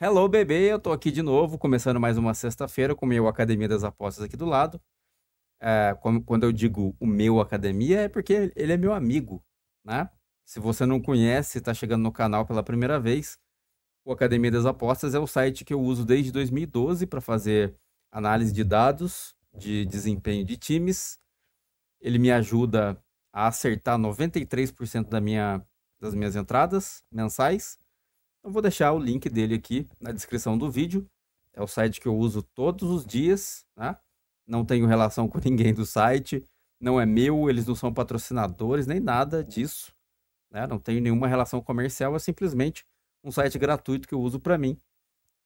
Hello, bebê! Eu tô aqui de novo, começando mais uma sexta-feira com o meu Academia das Apostas aqui do lado. É, quando eu digo o meu Academia, é porque ele é meu amigo, né? Se você não conhece, está chegando no canal pela primeira vez, o Academia das Apostas é o site que eu uso desde 2012 para fazer análise de dados, de desempenho de times. Ele me ajuda a acertar 93% da minha, das minhas entradas mensais eu vou deixar o link dele aqui na descrição do vídeo. É o site que eu uso todos os dias, né? Não tenho relação com ninguém do site, não é meu, eles não são patrocinadores, nem nada disso. Né? Não tenho nenhuma relação comercial, é simplesmente um site gratuito que eu uso para mim.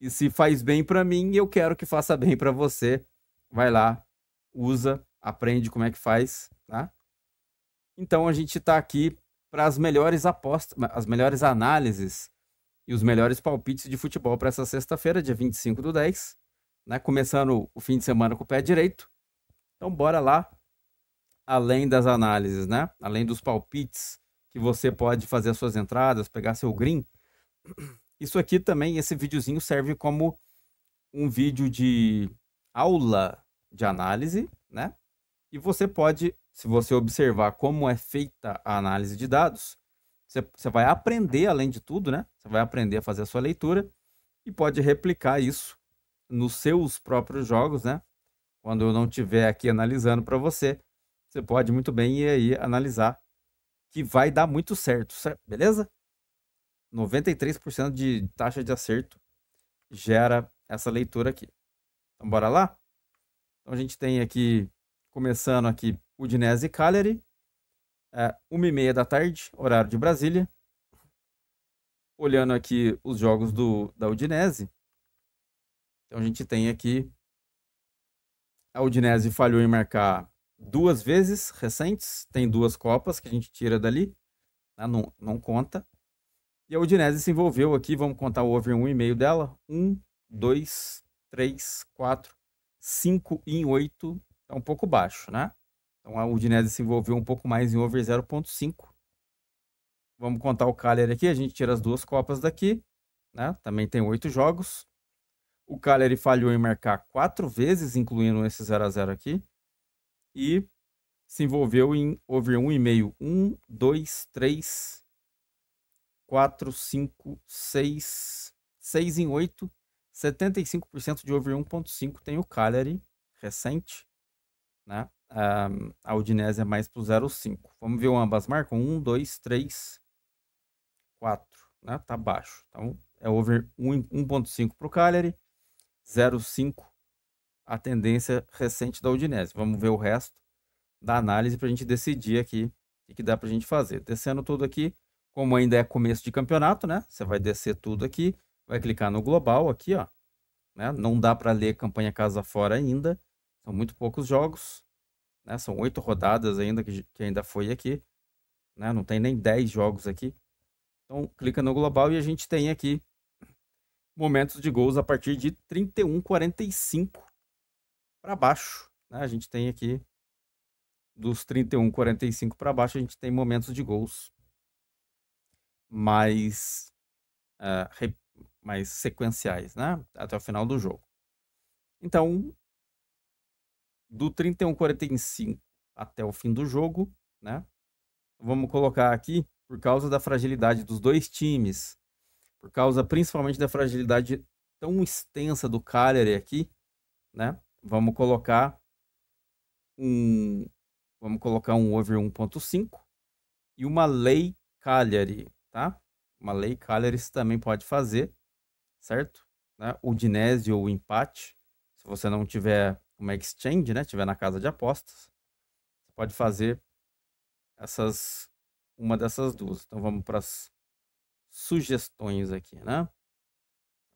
E se faz bem para mim, eu quero que faça bem para você. Vai lá, usa, aprende como é que faz, tá? Então a gente está aqui para as melhores apostas, as melhores análises e os melhores palpites de futebol para essa sexta-feira, dia 25 do 10, né? Começando o fim de semana com o pé direito. Então bora lá. Além das análises, né? Além dos palpites que você pode fazer as suas entradas, pegar seu green. Isso aqui também, esse videozinho serve como um vídeo de aula de análise, né? E você pode, se você observar como é feita a análise de dados, você, vai aprender, além de tudo, né? Você vai aprender a fazer a sua leitura e pode replicar isso nos seus próprios jogos, né? Quando eu não estiver aqui analisando para você, você pode muito bem ir aí analisar que vai dar muito certo, certo? beleza? 93% de taxa de acerto gera essa leitura aqui. Então bora lá? Então a gente tem aqui, começando aqui, Udinese e Cagliari é, uma e meia da tarde, horário de Brasília. Olhando aqui os jogos do, da Udinese. Então a gente tem aqui. A Udinese falhou em marcar duas vezes recentes. Tem duas Copas que a gente tira dali. Né? Não, não conta. E a Udinese se envolveu aqui. Vamos contar o over 1,5 dela. 1, 2, 3, 4, 5 em 8. É um pouco baixo, né? Então a Udinese se envolveu um pouco mais em over 0.5. Vamos contar o Cagliari aqui, a gente tira as duas copas daqui, né? Também tem oito jogos. O Cagliari falhou em marcar quatro vezes, incluindo esse 0 a 0 aqui. E se envolveu em over 1,5. 1, 2, 3, 4, 5, 6, 6 em 8. 75% de over 1.5 tem o Cagliari recente, né? A, a Udinese é mais pro 0,5. Vamos ver ambas marcam? 1, 2, 3, 4. Né? Tá baixo. Então é over 1,5 para o Cagliari, 0,5 a tendência recente da Udinese. Vamos ver o resto da análise para a gente decidir aqui o que dá para a gente fazer. Descendo tudo aqui, como ainda é começo de campeonato, né? Você vai descer tudo aqui, vai clicar no global aqui, ó. Né? Não dá para ler campanha casa fora ainda, são muito poucos jogos. Né? São oito rodadas ainda que, que ainda foi aqui. Né? Não tem nem dez jogos aqui. Então, clica no global e a gente tem aqui momentos de gols a partir de 31,45 para baixo. Né? A gente tem aqui dos 31,45 para baixo, a gente tem momentos de gols mais, uh, mais sequenciais, né? Até o final do jogo. Então, do 31:45 até o fim do jogo, né? Vamos colocar aqui por causa da fragilidade dos dois times, por causa principalmente da fragilidade tão extensa do Cagliari aqui, né? Vamos colocar um vamos colocar um over 1.5 e uma lei Cagliari, tá? Uma lei Cagliari você também pode fazer, certo? Né? O Dinese ou o empate, se você não tiver uma exchange, né, tiver na casa de apostas, você pode fazer essas uma dessas duas. Então vamos para as sugestões aqui, né?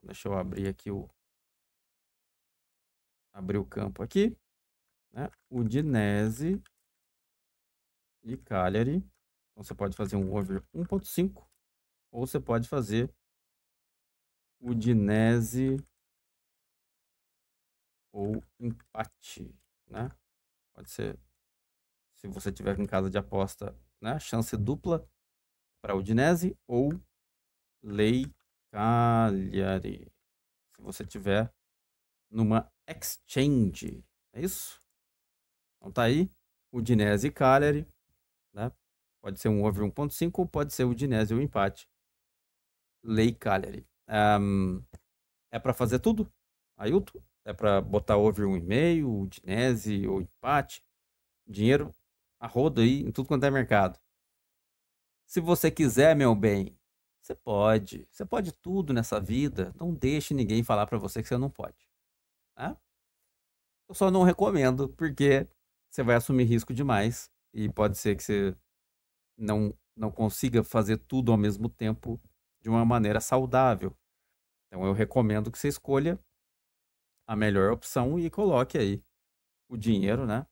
Deixa eu abrir aqui o abrir o campo aqui, né? Udinese e Cagliari. Então você pode fazer um over 1.5 ou você pode fazer Udinese ou empate, né? Pode ser, se você tiver em casa de aposta, né? Chance dupla para Udinese ou Lei Cagliari. se você tiver numa exchange. É isso? Então tá aí o Dinese e Cagliari, né? Pode ser um over 1.5 ou pode ser o Dinese ou empate. Lei Cagliari. Um, é para fazer tudo, Ailton? É para botar over 1,5, o Dinese ou empate. Dinheiro a roda aí em tudo quanto é mercado. Se você quiser, meu bem, você pode. Você pode tudo nessa vida. Não deixe ninguém falar para você que você não pode. Tá? Eu só não recomendo, porque você vai assumir risco demais e pode ser que você não, não consiga fazer tudo ao mesmo tempo de uma maneira saudável. Então eu recomendo que você escolha a melhor opção e coloque aí o dinheiro, né?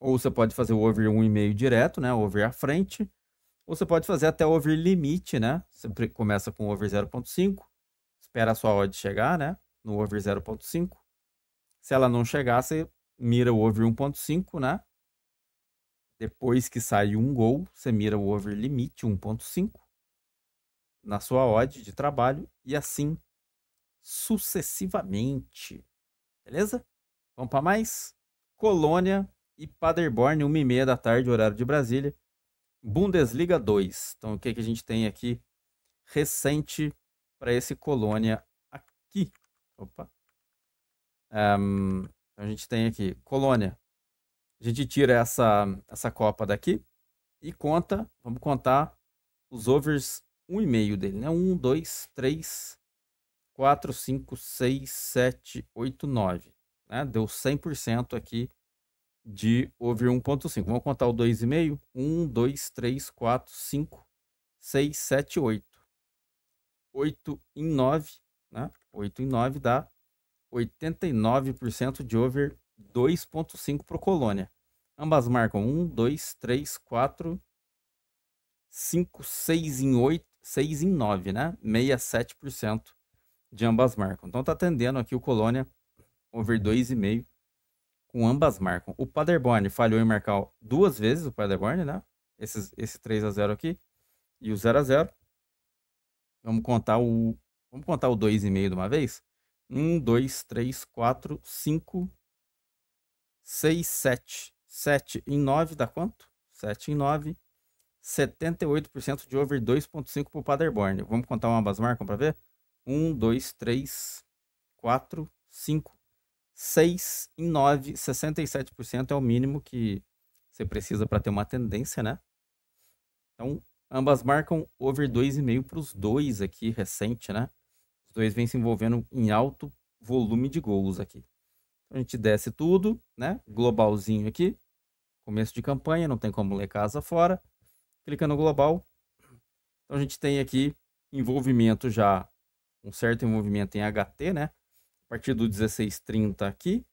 Ou você pode fazer o over 1,5 direto, né? Over à frente. Ou você pode fazer até over limite, né? Você começa com over 0.5, espera a sua odd chegar, né? No over 0.5. Se ela não chegar, você mira o over 1.5, né? Depois que sai um gol, você mira o over limite 1.5 na sua odd de trabalho e assim sucessivamente. Beleza? Vamos para mais? Colônia e Paderborn, 1h30 da tarde, horário de Brasília. Bundesliga 2. Então, o que, que a gente tem aqui recente para esse Colônia aqui? Opa. Um, a gente tem aqui Colônia. A gente tira essa, essa copa daqui e conta, vamos contar os overs 1,5 dele, né? 1, 2, 3, 4, 5, 6, 7, 8, 9. Né? Deu 100% aqui de over 1.5. Vamos contar o 2,5. 1, 2, 3, 4, 5, 6, 7, 8. 8 em 9, né? 8 em 9 dá 89% de over 2.5 para o Colônia. Ambas marcam 1, 2, 3, 4, 5, 6 em 8, 6 em 9, né? 67% de ambas marcam. Então tá atendendo aqui o Colônia over 2,5 com ambas marcam. O Paderborn falhou em marcar duas vezes o Paderborn, né? Esse, esse 3 a 0 aqui e o 0 a 0. Vamos contar o vamos contar o 2,5 de uma vez? 1 2 3 4 5 6 7. 7 em 9 dá quanto? 7 em 9. 78% de over 2.5 para o Paderborn. Vamos contar ambas marcam para ver? 1 2 3 4 5 6 em 9, 67% é o mínimo que você precisa para ter uma tendência, né? Então, ambas marcam over 2,5 para os dois aqui, recente, né? Os dois vêm se envolvendo em alto volume de gols aqui. Então, a gente desce tudo, né? Globalzinho aqui. Começo de campanha, não tem como ler casa fora. Clica no global. Então, a gente tem aqui envolvimento já, um certo envolvimento em HT, né? a partir do 1630 aqui,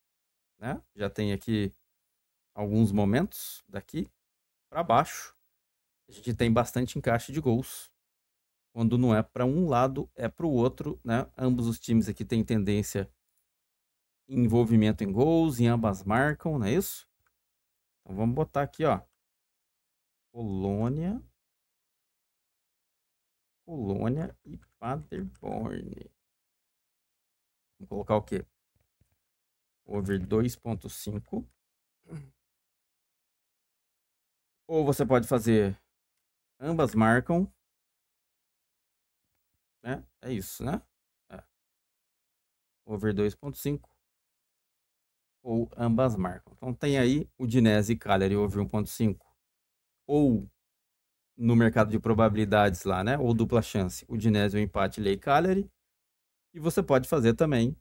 né? Já tem aqui alguns momentos daqui para baixo. A gente tem bastante encaixe de gols. Quando não é para um lado, é para o outro, né? Ambos os times aqui têm tendência em envolvimento em gols, em ambas marcam, não é isso? Então vamos botar aqui, ó. Colônia. Colônia e Paderborn. Vamos colocar o quê? Over 2.5. Ou você pode fazer ambas marcam. Né? É isso, né? É. Over 2.5. Ou ambas marcam. Então tem aí o Dinese e Cagliari over 1.5. Ou no mercado de probabilidades lá, né? Ou dupla chance. O Dinese, o empate, Lei Cagliari e você pode fazer também,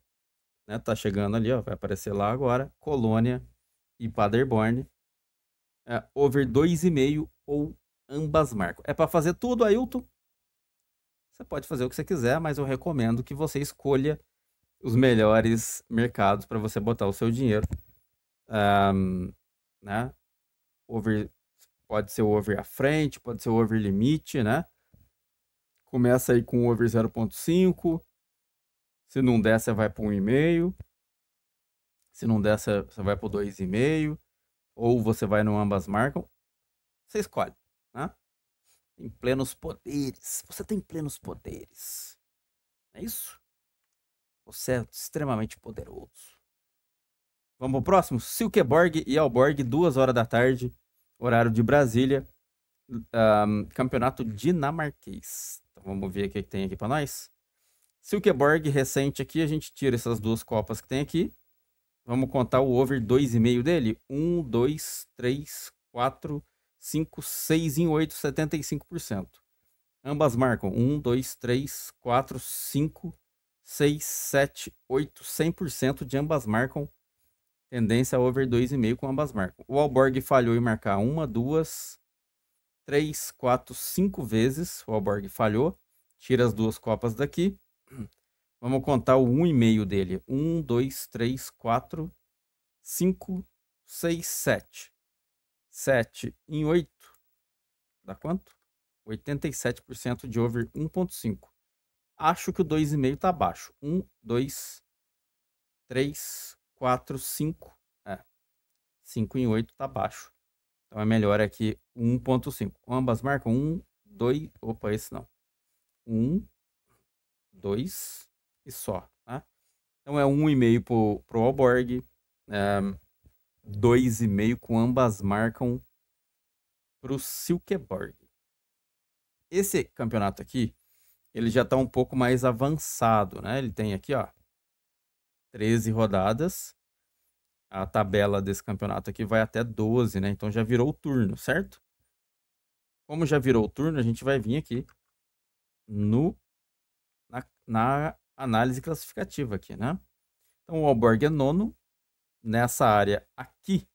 né? Tá chegando ali, ó, vai aparecer lá agora, Colônia e Paderborn. É, over 2,5 ou ambas marcam. É para fazer tudo, Ailton? Você pode fazer o que você quiser, mas eu recomendo que você escolha os melhores mercados para você botar o seu dinheiro. Um, né? Over, pode ser o over à frente, pode ser o over limite, né? Começa aí com o over 0.5, se não der, você vai para um e-mail. Se não der, você vai para o dois e meio. Ou você vai no ambas marcam. Você escolhe, né? Tem plenos poderes. Você tem plenos poderes. É isso? Você é extremamente poderoso. Vamos pro próximo? Silkeborg e Alborg, duas horas da tarde, horário de Brasília. Um, campeonato dinamarquês. Então vamos ver o que tem aqui para nós. Silkeborg recente aqui, a gente tira essas duas copas que tem aqui. Vamos contar o over 2,5 dele. 1, 2, 3, 4, 5, 6 em 8, 75%. Ambas marcam 1, 2, 3, 4, 5, 6, 7, 8, 100% de ambas marcam. Tendência over 2,5 com ambas marcam. O Alborg falhou em marcar uma, duas, três, quatro, cinco vezes. O Alborg falhou. Tira as duas copas daqui. Vamos contar o 1,5 dele. 1, 2, 3, 4, 5, 6, 7. 7 em 8. Dá quanto? 87% de over 1.5. Acho que o 2,5 tá baixo. 1, 2, 3, 4, 5. É. 5 em 8 tá baixo. Então é melhor aqui 1.5. Ambas marcam 1, 2. Opa, esse não. 1, 2 e só. Tá? Então é 1,5 pro, pro Alborg. É, 2,5 com ambas marcam pro Silkeborg. Esse campeonato aqui, ele já está um pouco mais avançado, né? Ele tem aqui, ó, 13 rodadas. A tabela desse campeonato aqui vai até 12, né? Então já virou o turno, certo? Como já virou o turno, a gente vai vir aqui no na, na análise classificativa aqui, né? Então o Alborg é nono. Nessa área aqui,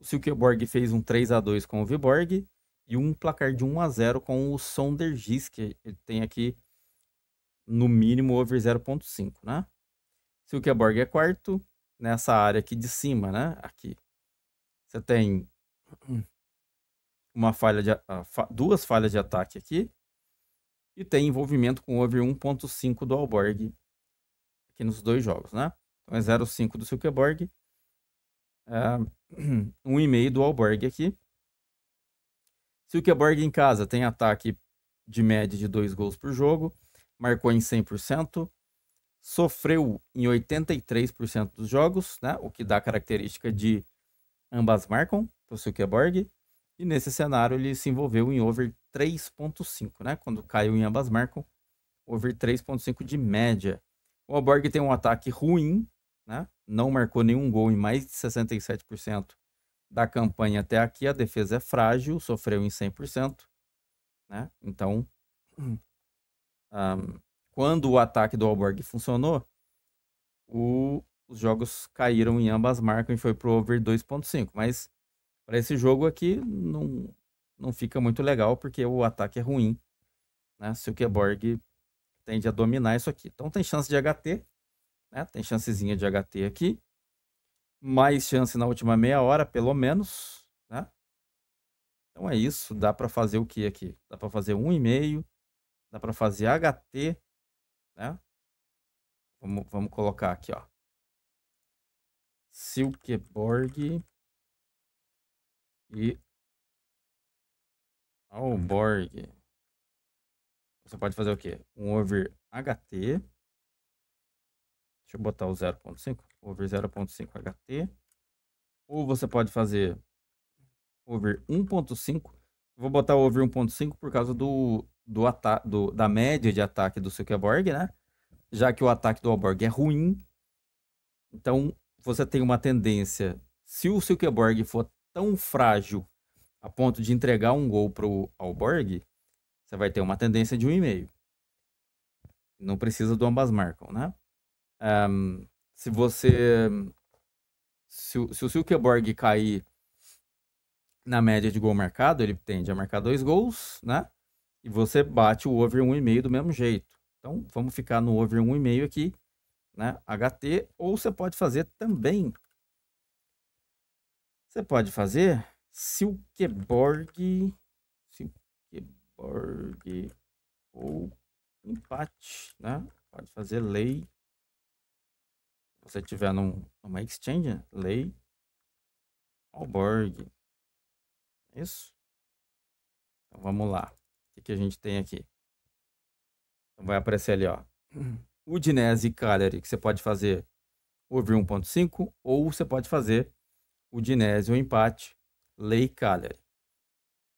o Silkeborg fez um 3 a 2 com o Viborg e um placar de 1 a 0 com o Sondergis, que ele tem aqui no mínimo over 0.5, né? Silkeborg é quarto, nessa área aqui de cima, né? Aqui. Você tem uma falha de, duas falhas de ataque aqui e tem envolvimento com over 1.5 do Alborg aqui nos dois jogos, né? Então é 0.5 do Silkeborg, é, 1,5 do Alborg aqui Silkeborg em casa tem ataque de média de 2 gols por jogo, marcou em 100%, sofreu em 83% dos jogos, né? o que dá característica de ambas marcam para o Silkeborg. E nesse cenário ele se envolveu em over 3.5, né? Quando caiu em ambas marcam, over 3.5 de média. O Alborg tem um ataque ruim, né? Não marcou nenhum gol em mais de 67% da campanha até aqui, a defesa é frágil, sofreu em 100%. Né? Então, um, quando o ataque do Alborg funcionou, o, os jogos caíram em ambas marcas e foi pro over 2.5. Mas para esse jogo aqui não, não fica muito legal porque o ataque é ruim. Né? Silkeborg tende a dominar isso aqui. Então tem chance de HT, né? tem chancezinha de HT aqui mais chance na última meia hora, pelo menos, né? Então é isso, dá para fazer o que aqui? Dá para fazer um e-mail, dá para fazer HT, né? Vamos, vamos colocar aqui, ó. Silkeborg e Alborg. Você pode fazer o quê? Um over HT Deixa eu botar o 0.5, over 0.5 HT. Ou você pode fazer over 1.5. Vou botar o over 1.5 por causa do, do, do, da média de ataque do Silkeborg, né? Já que o ataque do Alborg é ruim. Então, você tem uma tendência, se o Silkeborg for tão frágil a ponto de entregar um gol para o Alborg, você vai ter uma tendência de 1,5. Não precisa do ambas marcam, né? Um, se você. Se, se o Silkeborg cair na média de gol marcado, ele tende a marcar dois gols, né? E você bate o over 1,5 do mesmo jeito. Então, vamos ficar no over 1,5 aqui, né? HT. Ou você pode fazer também. Você pode fazer Silkeborg. Silkeborg. Ou empate, né? Pode fazer lei você tiver num, numa exchange, lei Alborg. Isso. Então vamos lá. Que, que a gente tem aqui? Então vai aparecer ali, ó. Udinese e Cagliari, que você pode fazer over 1.5, ou você pode fazer Udinese ou empate, Lei Cagliari.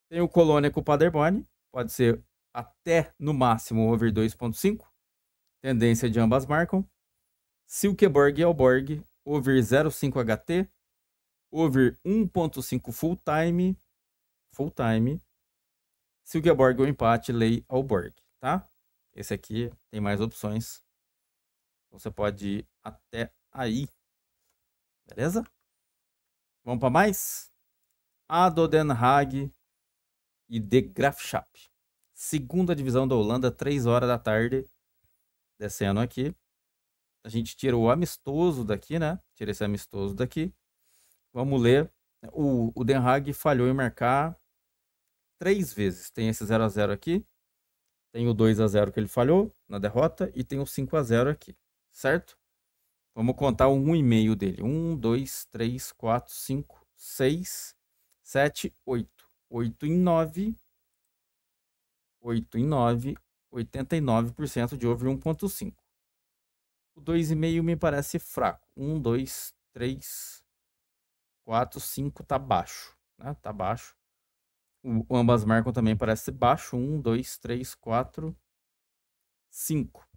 Tem o Colônia com o Paderborn, pode ser até no máximo over 2.5, tendência de ambas marcam. Silkeborg e Alborg, over 0.5 HT, over 1.5 full time, full time. Silkeborg ou empate, Lei Alborg, tá? Esse aqui tem mais opções. Então você pode ir até aí. Beleza? Vamos para mais? Ado Den Haag e De Graafschap. Segunda divisão da Holanda, 3 horas da tarde. Descendo aqui. A gente tira o amistoso daqui, né? Tira esse amistoso daqui. Vamos ler. O, o Den Haag falhou em marcar três vezes. Tem esse 0 a 0 aqui. Tem o 2 a 0 que ele falhou na derrota. E tem o 5 a 0 aqui. Certo? Vamos contar o 1,5 dele. 1, 2, 3, 4, 5, 6, 7, 8. 8 em 9. 8 em 9. 89% de over 1,5. O 2,5 me parece fraco. 1, 2, 3, 4, 5 tá baixo. Né? Tá baixo. O, ambas marcam também parece baixo. 1, 2, 3, 4, 5.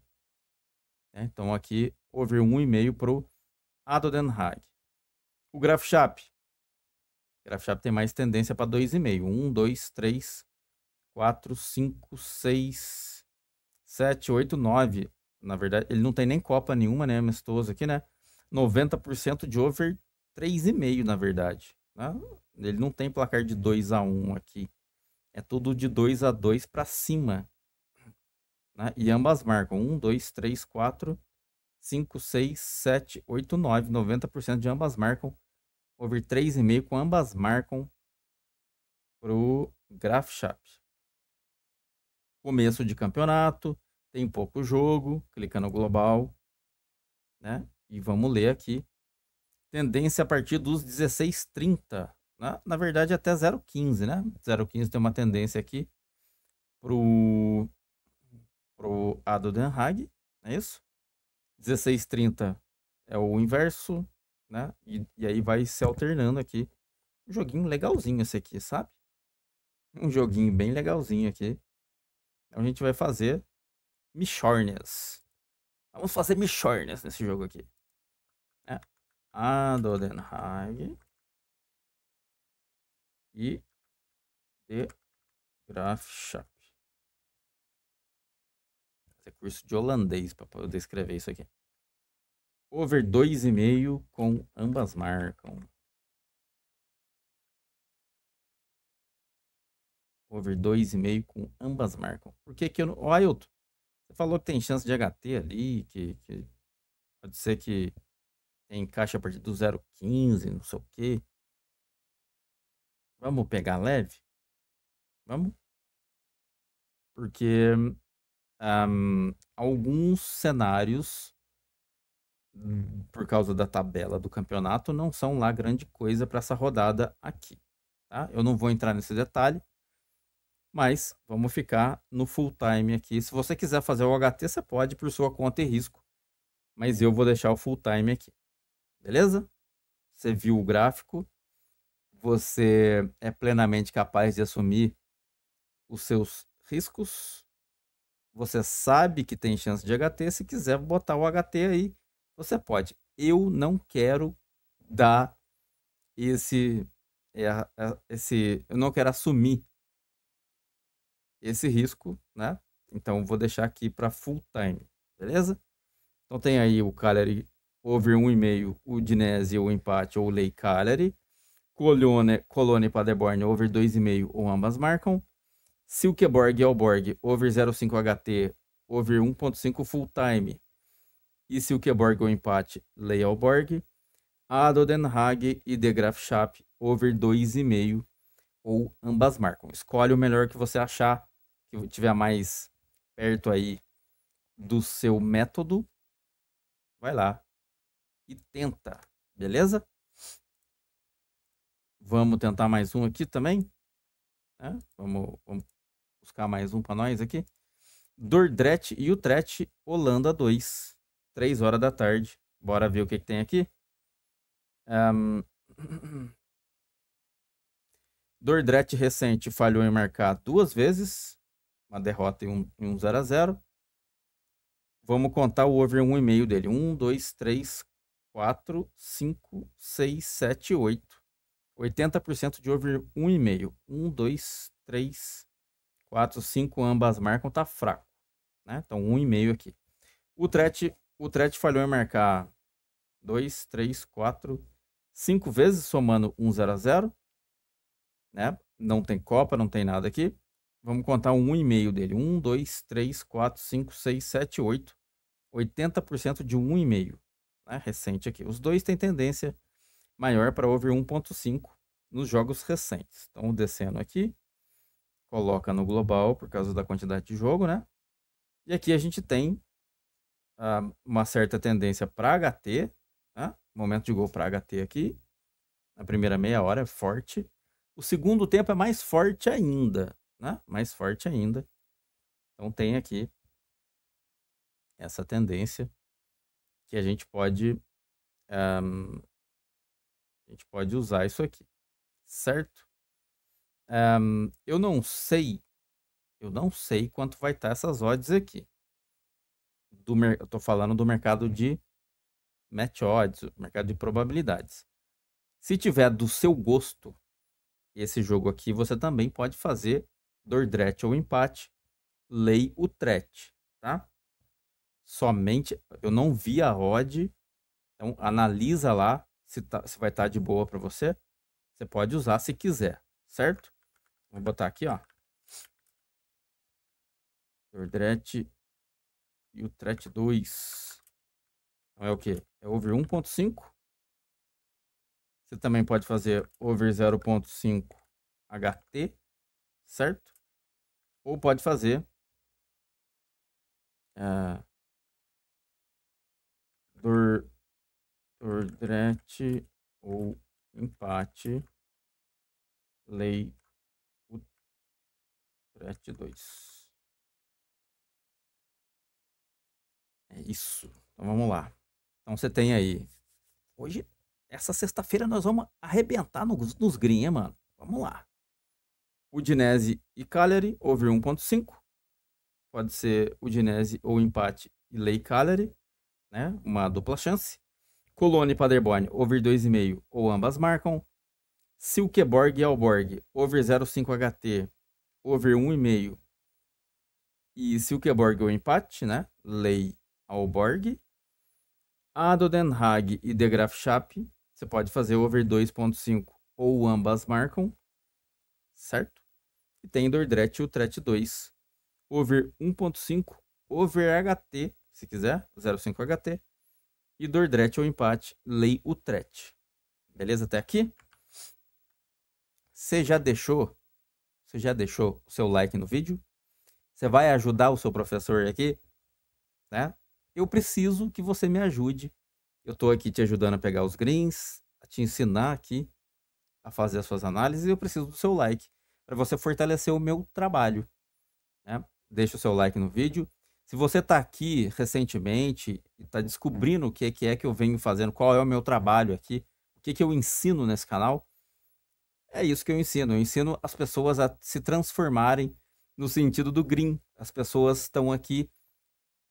Então aqui over 1,5 para o Ado Den Haag. O Grafschap. O Grafschap tem mais tendência para 2,5. 1, 2, 3, 4, 5, 6, 7, 8, 9. Na verdade, ele não tem nem Copa nenhuma, né? Amistoso aqui, né? 90% de over 3,5, na verdade. Né? Ele não tem placar de 2 a 1 aqui. É tudo de 2 a 2 para cima. Né? E ambas marcam 1, 2, 3, 4, 5, 6, 7, 8, 9. 90% de ambas marcam. Over 3,5 com ambas marcam pro Grafschap. Começo de campeonato, tem pouco jogo, clica no global, né? E vamos ler aqui. Tendência a partir dos 16,30. Né? Na verdade, até 0,15, né? 0,15 tem uma tendência aqui pro, pro Ado Den Haag, é isso? 1630 é o inverso, né? E, e aí vai se alternando aqui. Um joguinho legalzinho esse aqui, sabe? Um joguinho bem legalzinho aqui. Então a gente vai fazer Michornias. Vamos fazer Michornias nesse jogo aqui. É. Adodenhag. E The Grafschap. Fazer curso de holandês para poder escrever isso aqui. Over 2,5 com ambas marcam. Over 2,5 com ambas marcam. Por que que eu não... Ó, Ailton, você falou que tem chance de HT ali, que, que pode ser que tem caixa a partir do 0,15, não sei o quê. Vamos pegar leve? Vamos? Porque um, alguns cenários por causa da tabela do campeonato, não são lá grande coisa para essa rodada aqui. Tá? Eu não vou entrar nesse detalhe, mas vamos ficar no full time aqui. Se você quiser fazer o HT, você pode por sua conta e risco, mas eu vou deixar o full time aqui. Beleza? Você viu o gráfico, você é plenamente capaz de assumir os seus riscos. Você sabe que tem chance de HT. Se quiser botar o HT aí, você pode. Eu não quero dar esse, esse, eu não quero assumir esse risco, né? Então vou deixar aqui para full time, beleza? Então tem aí o Cagliari over 1,5, o Dinese ou empate ou Lei Cagliari. Colônia, Colônia e Paderborn over 2,5 ou ambas marcam. Silkeborg e Alborg over 0,5 HT, over 1,5 full time e Silkeborg ou empate, Lealborg. Ado Den Haag e De Graafschap over 2,5 ou ambas marcam. Escolhe o melhor que você achar, que tiver mais perto aí do seu método. Vai lá e tenta, beleza? Vamos tentar mais um aqui também. Né? Vamos, vamos buscar mais um para nós aqui. Dordrecht e Utrecht, Holanda 2. 3 horas da tarde. Bora ver o que, que tem aqui. Um... Dordretti recente falhou em marcar duas vezes. Uma derrota e um, um 0 a 0 Vamos contar o over 1,5 dele. 1, 2, 3, 4, 5, 6, 7, 8. 80% de over 1,5. 1, 2, 3, 4, 5. Ambas marcam. Tá fraco. Né? Então 1,5 aqui. O Tret, o Tret falhou em marcar 2, 3, 4, 5 vezes, somando 1, 0 a 0. Né? Não tem Copa, não tem nada aqui. Vamos contar um 1,5 dele. 1, 2, 3, 4, 5, 6, 7, 8. 80% de 1,5. Né? Recente aqui. Os dois têm tendência maior para over 1,5 nos jogos recentes. Então, descendo aqui, coloca no global por causa da quantidade de jogo, né? E aqui a gente tem uh, uma certa tendência para HT, né? Momento de gol para HT aqui. A primeira meia hora é forte. O segundo tempo é mais forte ainda né? mais forte ainda. Então tem aqui essa tendência que a gente pode um, a gente pode usar isso aqui, certo? Um, eu não sei, eu não sei quanto vai estar essas odds aqui. Do, eu estou falando do mercado de match odds, mercado de probabilidades. Se tiver do seu gosto esse jogo aqui, você também pode fazer Dordrecht ou empate, lei Utrecht, tá? Somente, eu não vi a odd, então analisa lá se, tá, se vai estar tá de boa para você. Você pode usar se quiser, certo? Vou botar aqui, ó. Dordrecht e Utrecht 2. Então é o que? É over 1.5. Você também pode fazer over 0.5 HT, certo? Ou pode fazer uh, Dordrecht ou empate Lei Utrecht 2. É isso. Então vamos lá. Então você tem aí. Hoje, essa sexta-feira, nós vamos arrebentar nos, nos green, mano. Vamos lá. Udinese e Cagliari, over 1.5. Pode ser Udinese ou empate e Lei Cagliari, né? Uma dupla chance. Colônia e Paderborn, over 2,5 ou ambas marcam. Silkeborg e Alborg, over 0,5 HT, over 1,5 e Silkeborg ou empate, né? Lei Alborg. Ado Den e De Graaf Schaap, você pode fazer over 2.5 ou ambas marcam, certo? E tem Dordrecht e o Tret 2. Over 1.5, over HT, se quiser, 0.5 HT. E Dordrecht ou empate, lei Utrecht. Beleza até aqui? Você já deixou? Você já deixou o seu like no vídeo? Você vai ajudar o seu professor aqui? Né? Eu preciso que você me ajude. Eu estou aqui te ajudando a pegar os greens, a te ensinar aqui a fazer as suas análises e eu preciso do seu like para você fortalecer o meu trabalho. Né? Deixa o seu like no vídeo. Se você está aqui recentemente e está descobrindo o que é, que é que eu venho fazendo, qual é o meu trabalho aqui, o que, que eu ensino nesse canal, é isso que eu ensino. Eu ensino as pessoas a se transformarem no sentido do green. As pessoas estão aqui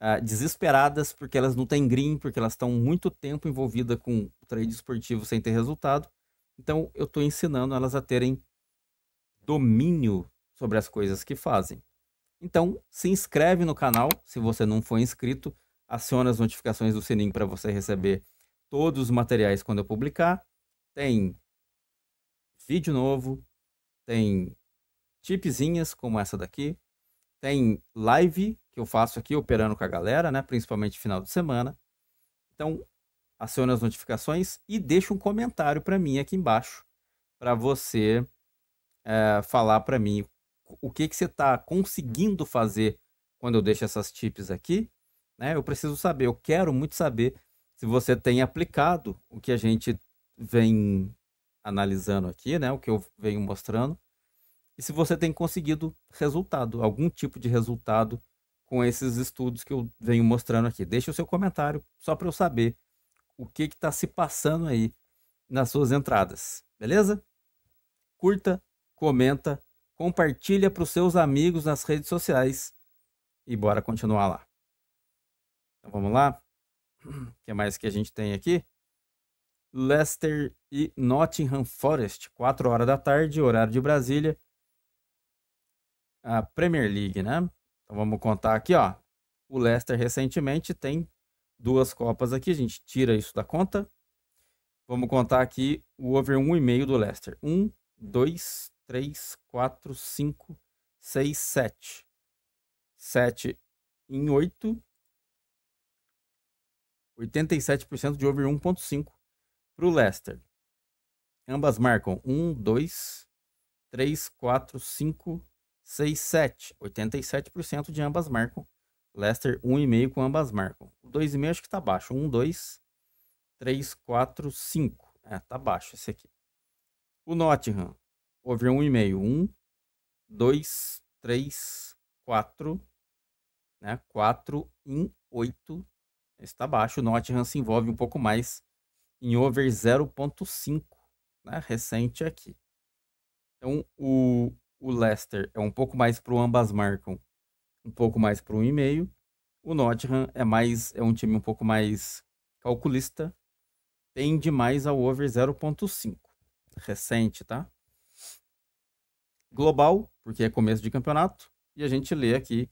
uh, desesperadas porque elas não têm green, porque elas estão muito tempo envolvidas com o trade esportivo sem ter resultado. Então, eu estou ensinando elas a terem domínio sobre as coisas que fazem. Então, se inscreve no canal se você não for inscrito, aciona as notificações do sininho para você receber todos os materiais quando eu publicar. Tem vídeo novo, tem tipzinhas como essa daqui, tem live que eu faço aqui operando com a galera, né, principalmente final de semana. Então, aciona as notificações e deixa um comentário para mim aqui embaixo para você é, falar para mim o que, que você está conseguindo fazer quando eu deixo essas tips aqui. Né? Eu preciso saber, eu quero muito saber se você tem aplicado o que a gente vem analisando aqui, né? o que eu venho mostrando, e se você tem conseguido resultado, algum tipo de resultado com esses estudos que eu venho mostrando aqui. Deixe o seu comentário só para eu saber o que está se passando aí nas suas entradas, beleza? Curta, comenta, compartilha para os seus amigos nas redes sociais e bora continuar lá. Então vamos lá. O que mais que a gente tem aqui? Leicester e Nottingham Forest, 4 horas da tarde, horário de Brasília. A Premier League, né? Então vamos contar aqui, ó. O Leicester recentemente tem duas copas aqui, a gente tira isso da conta. Vamos contar aqui o over 1,5 do Leicester. 1, 2, 3, 4, 5, 6, 7. 7 em 8. 87% de over 1.5 para o Leicester. Ambas marcam 1, 2, 3, 4, 5, 6, 7. 87% de ambas marcam. Leicester 1,5 com ambas marcam. O 2,5 acho que tá baixo. 1, 2, 3, 4, 5. É, tá baixo esse aqui. O Nottingham, over 1,5. 1, 2, 3, 4. Né? 4 em 8. Esse tá baixo. O Nottingham se envolve um pouco mais em over 0.5. Né? Recente aqui. Então, o, o Leicester é um pouco mais pro ambas marcam um pouco mais para um e-mail. O Nottingham é mais é um time um pouco mais calculista, tende mais ao over 0.5. Recente, tá? Global, porque é começo de campeonato, e a gente lê aqui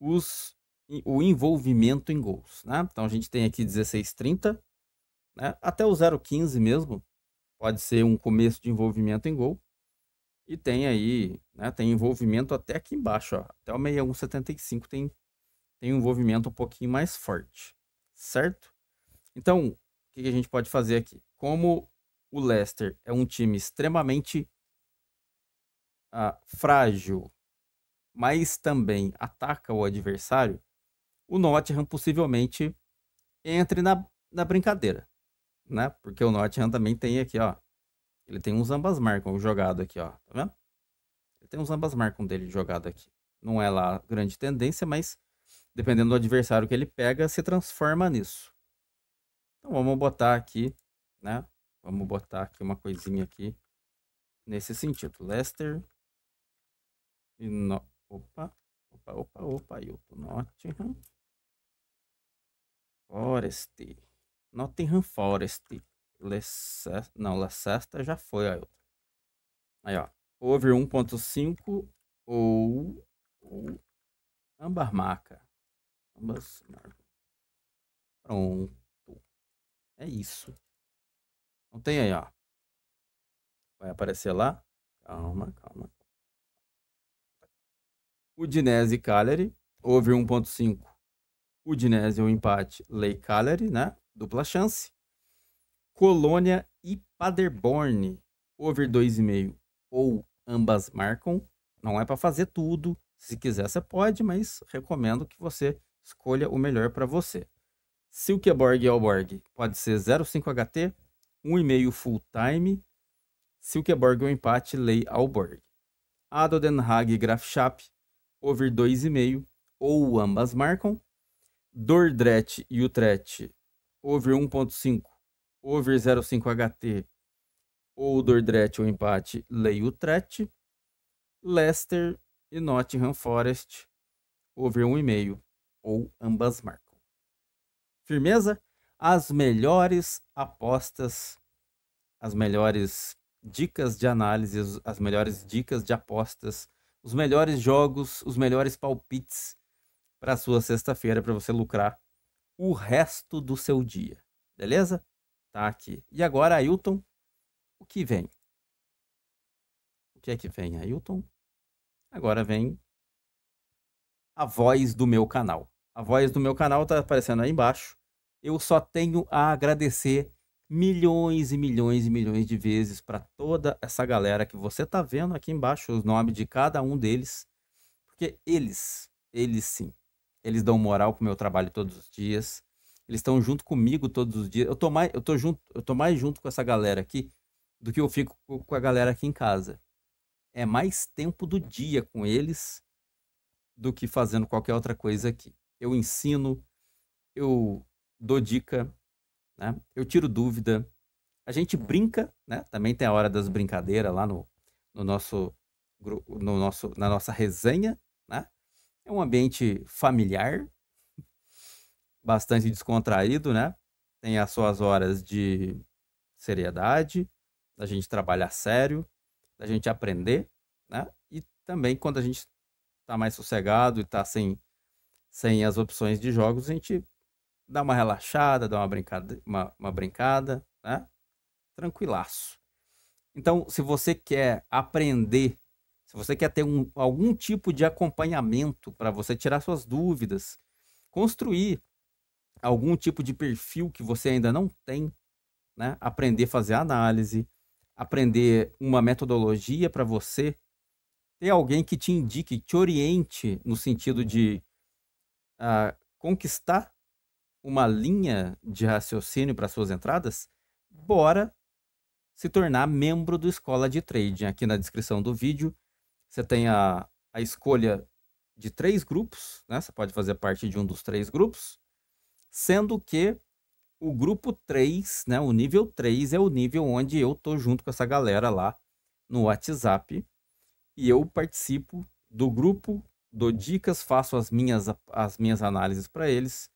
os o envolvimento em gols, né? Então a gente tem aqui 16:30, né? Até o 0.15 mesmo pode ser um começo de envolvimento em gol. E tem aí, né, tem envolvimento até aqui embaixo, ó, até o 6175 tem, tem um envolvimento um pouquinho mais forte, certo? Então, o que, a gente pode fazer aqui? Como o Leicester é um time extremamente frágil, mas também ataca o adversário, o Nottingham possivelmente entre na, na brincadeira, né? Porque o Nottingham também tem aqui, ó, ele tem uns ambas marcam jogado aqui, ó. Tá vendo? Ele tem uns ambas marcam dele jogado aqui. Não é lá grande tendência, mas dependendo do adversário que ele pega, se transforma nisso. Então vamos botar aqui, né? Vamos botar aqui uma coisinha aqui nesse sentido. Leicester e no... opa, opa, opa, opa, Ailton Nottingham Forest. Nottingham Forest. Leicester, não, Leicester já foi, Ailton. Aí, ó. Over 1.5 ou, ou ambas marca. Ambas marcas. Pronto. É isso. Não tem aí, ó. Vai aparecer lá. Calma, calma. Udinese e Cagliari. Over 1.5. Udinese o empate. Lei Cagliari, né? Dupla chance. Colônia e Paderborn, over 2,5 ou ambas marcam. Não é para fazer tudo. Se quiser, você pode, mas recomendo que você escolha o melhor para você. Silkeborg e Alborg pode ser 0,5 HT, 1,5 full time. Silkeborg é um empate, Lei Alborg. Ado Den Haag e Grafschap, over 2,5 ou ambas marcam. Dordrecht e Utrecht, over 1,5 over 0,5 HT ou Dordrecht ou empate, Lei Utrecht. Leicester e Nottingham Forest, over 1,5 ou ambas marcam. Firmeza? As melhores apostas, as melhores dicas de análise, as melhores dicas de apostas, os melhores jogos, os melhores palpites para sua sexta-feira para você lucrar o resto do seu dia. Beleza? Tá aqui. E agora, Ailton, o que vem? O que é que vem, Ailton? Agora vem a voz do meu canal. A voz do meu canal tá aparecendo aí embaixo. Eu só tenho a agradecer milhões e milhões e milhões de vezes para toda essa galera que você tá vendo aqui embaixo os nomes de cada um deles, porque eles, eles sim, eles dão moral pro meu trabalho todos os dias. Eles estão junto comigo todos os dias. Eu tô mais, eu tô junto, eu tô mais junto com essa galera aqui do que eu fico com a galera aqui em casa. É mais tempo do dia com eles do que fazendo qualquer outra coisa aqui. Eu ensino, eu dou dica, né? eu tiro dúvida, a gente brinca, né? Também tem a hora das brincadeiras lá no, no nosso, no nosso, na nossa resenha, né? É um ambiente familiar, bastante descontraído, né? Tem as suas horas de seriedade, da gente trabalhar sério, da gente aprender, né? E também quando a gente tá mais sossegado e tá sem, sem as opções de jogos, a gente dá uma relaxada, dá uma brincada, uma, uma brincada, né? Tranquilaço. Então, se você quer aprender, se você quer ter um, algum tipo de acompanhamento para você tirar suas dúvidas, construir algum tipo de perfil que você ainda não tem, né? Aprender a fazer análise, aprender uma metodologia para você ter alguém que te indique, te oriente no sentido de uh, conquistar uma linha de raciocínio para suas entradas, bora se tornar membro do Escola de Trading. Aqui na descrição do vídeo você tem a, a escolha de três grupos, né? Você pode fazer parte de um dos três grupos, sendo que o grupo 3, né, o nível 3 é o nível onde eu tô junto com essa galera lá no WhatsApp e eu participo do grupo, dou dicas, faço as minhas, as minhas análises para eles.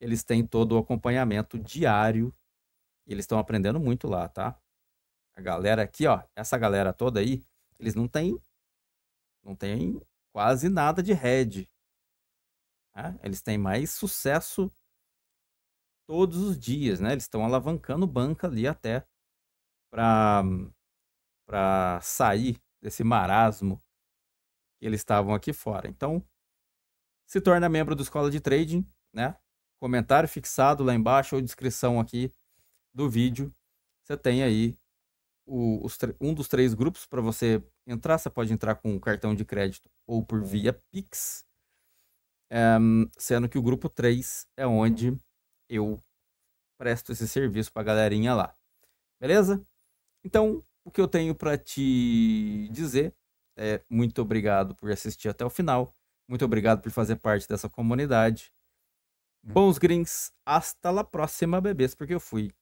Eles têm todo o acompanhamento diário. Eles estão aprendendo muito lá, tá? A galera aqui, ó, essa galera toda aí, eles não têm não tem quase nada de head. Né? Eles têm mais sucesso todos os dias, né? Eles estão alavancando banca ali até para para sair desse marasmo que eles estavam aqui fora. Então, se torna membro do Escola de Trading, né? Comentário fixado lá embaixo ou descrição aqui do vídeo. Você tem aí o, os, um dos três grupos para você entrar. Você pode entrar com cartão de crédito ou por via Pix. Um, sendo que o grupo 3 é onde eu presto esse serviço para a galerinha lá. Beleza? Então, o que eu tenho para te dizer é muito obrigado por assistir até o final. Muito obrigado por fazer parte dessa comunidade. Bons greens, hasta la próxima, bebês, porque eu fui.